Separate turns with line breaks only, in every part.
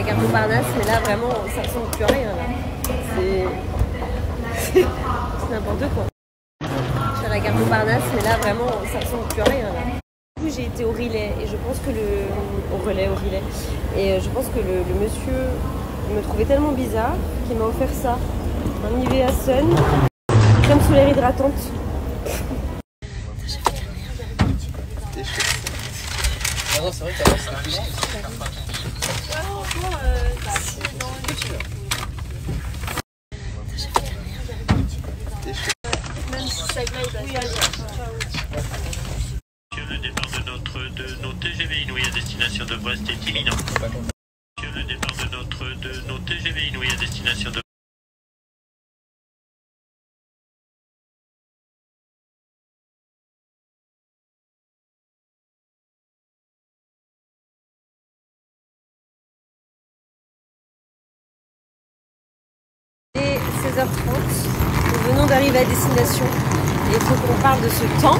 la gare Montparnasse, mais là vraiment ça ressemble plus à rien. C'est. N'importe quoi. Je à la gare Montparnasse, mais là vraiment ça ressemble plus à rien. Du coup, j'ai été au relais et je pense que le. Au relais, au relais. Et euh, je pense que le, le monsieur me trouvait tellement bizarre qu'il m'a offert ça. Un Nivea Sun, crème solaire hydratante.
Ah non, c'est vrai qu'avant
Monsieur, le départ de notre de nos TGV Inouï à destination de Brest est imminent. Le départ de notre de nos TGV Inouï à destination de
16h30, nous venons d'arriver à destination. Et il faut qu'on parle de ce temps.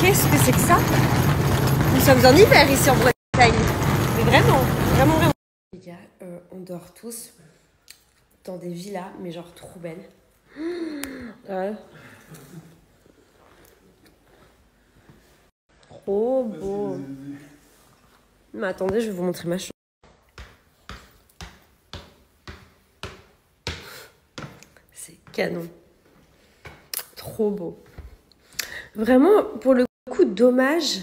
Qu'est-ce que c'est que ça? Nous sommes en hiver ici en Bretagne. Mais vraiment, vraiment, vraiment. Les gars, euh, on dort tous dans des villas, mais genre trop belles. Ouais. Trop beau. Mais attendez, je vais vous montrer ma chambre. C'est Trop beau. Vraiment, pour le coup, dommage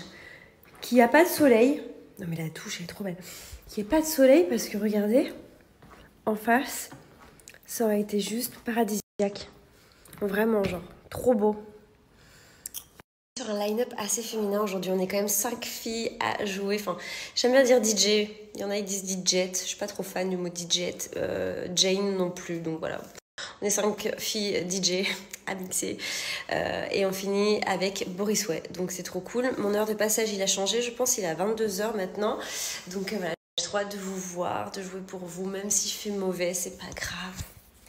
qu'il n'y a pas de soleil. Non mais la touche elle est trop belle. Qu'il n'y ait pas de soleil parce que regardez, en face, ça aurait été juste paradisiaque. Vraiment, genre, trop beau. Sur un line-up assez féminin aujourd'hui, on est quand même 5 filles à jouer. Enfin, j'aime bien dire DJ. Il y en a qui disent DJ. Je suis pas trop fan du mot DJ. Euh, Jane non plus, donc voilà. On est cinq filles DJ à mixer Euh, et on finit avec Boris Way. Donc c'est trop cool. Mon heure de passage il a changé. Je pense qu'il est à 22h maintenant. Donc euh, voilà, j'ai trop hâte de vous voir, de jouer pour vous, même s'il fait mauvais, c'est pas grave.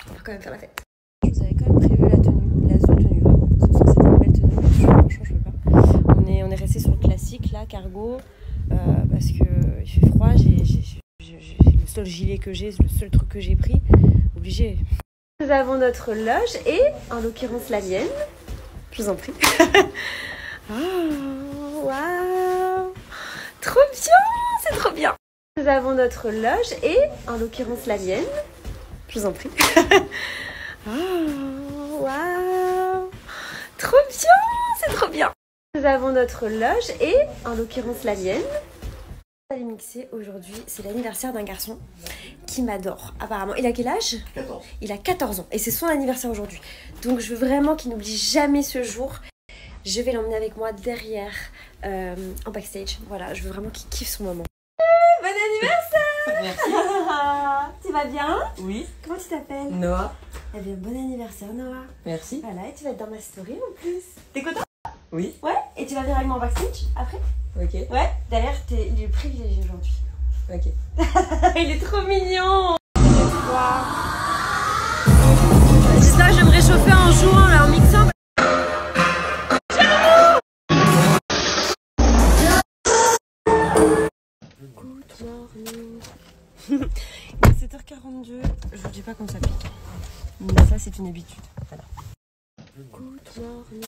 On va quand même faire la fête. Je vous avais quand même prévu la tenue, la seule tenue. Ce soir c'était une belle tenue, je- franchement je veux pas. On est, on est resté sur le classique là, cargo, euh, parce que il fait froid. J'ai, le seul gilet que j'ai, le seul truc que j'ai pris. Obligé. Nous avons notre loge et, en l'occurrence, la mienne. Je vous en prie. oh, Trop bien C'est trop bien Nous avons notre loge et, en l'occurrence, la mienne. Je vous en prie. oh, Trop bien C'est trop bien Nous avons notre loge et, en l'occurrence, la mienne. Allez mixer aujourd'hui, c'est l'anniversaire d'un garçon qui m'adore apparemment. Il a quel âge?
14.
il a 14 ans et c'est son anniversaire aujourd'hui. Donc je veux vraiment qu'il n'oublie jamais ce jour. Je vais l'emmener avec moi derrière euh, en backstage. Voilà, je veux vraiment qu'il kiffe son moment. Bon anniversaire
Merci.
Tu vas bien?
Oui.
Comment tu t'appelles?
Noah.
Eh bien, bon anniversaire Noah.
Merci.
Voilà, et tu vas être dans ma story en plus. T'es content?
Oui.
Ouais, et tu vas venir avec moi en backstage après
Ok.
Ouais, derrière, t'es, il est privilégié aujourd'hui.
Ok.
il est trop mignon J'espère que je vais me réchauffer en jouant là, en mixant. Good morning. Il est 7h42. Je vous dis pas quand ça pique. Mais ça, c'est une habitude. Voilà. Good morning.